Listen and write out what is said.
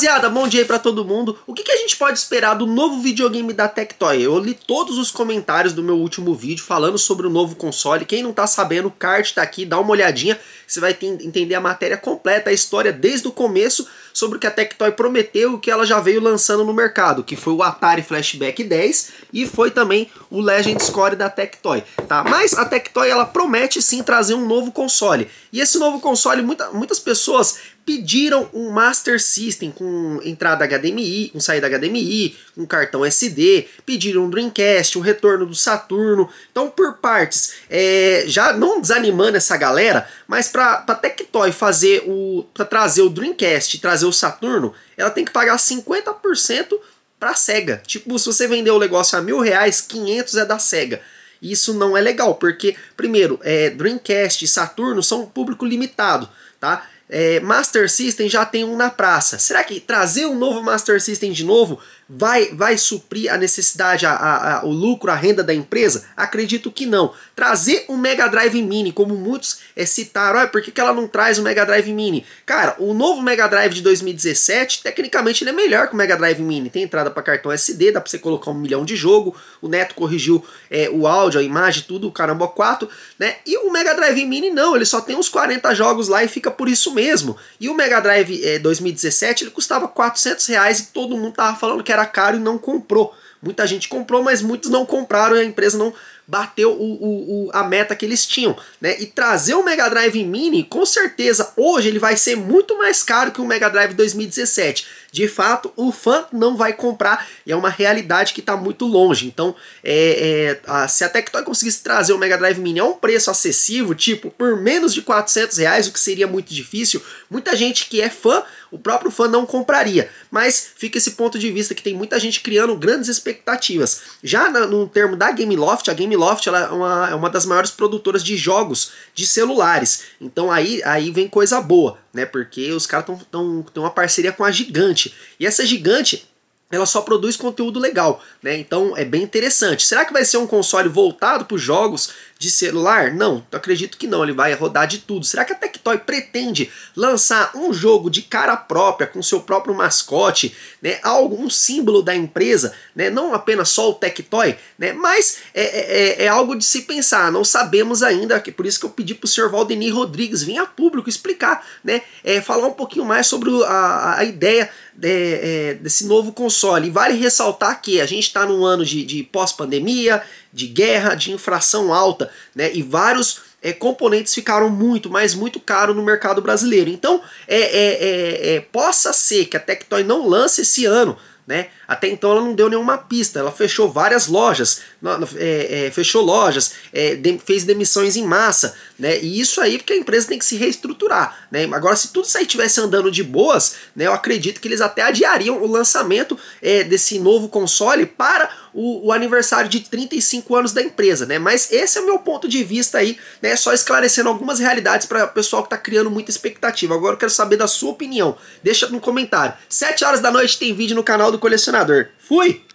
Rapaziada, bom dia aí pra todo mundo. O que, que, a gente pode esperar do novo videogame da Tectoy? Eu li todos os comentários do meu último vídeo falando sobre o novo console. Quem não tá sabendo, o card tá aqui, dá uma olhadinha. Você vai entender a matéria completa, a história desde o começo sobre o que a Tectoy prometeu e o que ela já veio lançando no mercado, que foi o Atari Flashback 10 e foi também o Legend Score da Tectoy, tá? Mas a Tectoy ela promete sim trazer um novo console. E esse novo console, muita, muitas pessoas pediram um Master System com entrada HDMI, com saída HDMI, com cartão SD, pediram um Dreamcast, o um retorno do Saturno. Então, por partes, é, já não desanimando essa galera, mas para a Tectoy fazer o, para trazer o Dreamcast, trazer o Saturno, ela tem que pagar 50% para a Sega. Tipo, se você vender o negócio a mil reais, 500 é da Sega. Isso não é legal, porque, primeiro, é, Dreamcast e Saturno são um público limitado, tá? É, Master System já tem um na praça. Será que trazer um novo Master System de novo vai, vai suprir a necessidade, a, a, a, o lucro, a renda da empresa? Acredito que não. Trazer um Mega Drive Mini, como muitos é, citaram, ah, por que, que ela não traz o Mega Drive Mini? Cara, o novo Mega Drive de 2017, tecnicamente ele é melhor que o Mega Drive Mini. Tem entrada para cartão SD, dá para você colocar um milhão de jogo. O Neto corrigiu é, o áudio, a imagem, tudo, o caramba 4, né? E o Mega Drive Mini não, ele só tem uns 40 jogos lá e fica por isso mesmo. E o Mega Drive é, 2017 ele custava 400 reais e todo mundo tava falando que era caro e não comprou. Muita gente comprou, mas muitos não compraram e a empresa não bateu o, o, o, a meta que eles tinham. Né? E trazer o Mega Drive Mini, com certeza, hoje ele vai ser muito mais caro que o Mega Drive 2017. De fato, o fã não vai comprar e é uma realidade que está muito longe. Então, é, é, a, se a Tectoy conseguisse trazer o Mega Drive Mini a um preço acessível, tipo por menos de 400 reais, o que seria muito difícil, muita gente que é fã, o próprio fã não compraria. Mas fica esse ponto de vista que tem muita gente criando grandes expectativas. Já no termo da Gameloft, a Gameloft ela é, uma, é uma das maiores produtoras de jogos de celulares. Então aí, aí vem coisa boa, né? Porque os caras estão tão, uma parceria com a Gigante. E essa Gigante ela só produz conteúdo legal, né? Então é bem interessante. Será que vai ser um console voltado para os jogos de celular? Não, acredito que não, ele vai rodar de tudo. Será que a Tectoy pretende lançar um jogo de cara própria, com seu próprio mascote, né? Algum símbolo da empresa, né? Não apenas só o Tectoy, né? Mas é, é, é, é algo de se pensar, não sabemos ainda, por isso que eu pedi para o senhor Valdemir Rodrigues vir a público explicar, né? É, falar um pouquinho mais sobre a, a ideia é, desse novo console. E vale ressaltar que a gente está num ano de, de pós-pandemia, de guerra, de infração alta, né? E vários é, componentes ficaram muito, mas muito caro no mercado brasileiro. Então, é, é, é, é possa ser que a Tectoy não lance esse ano né? Até então ela não deu nenhuma pista, ela fechou várias lojas, é, fechou lojas, fez demissões em massa, né? E isso aí porque a empresa tem que se reestruturar, né? Agora, se tudo isso aí estivesse andando de boas, né, eu acredito que eles até adiariam o lançamento é, desse novo console para o, o, aniversário de 35 anos da empresa, né? Mas esse é o meu ponto de vista aí, né? Só esclarecendo algumas realidades para o pessoal que está criando muita expectativa. Agora eu quero saber da sua opinião. Deixa no comentário. 7 horas da noite tem vídeo no canal do colecionador. Fui!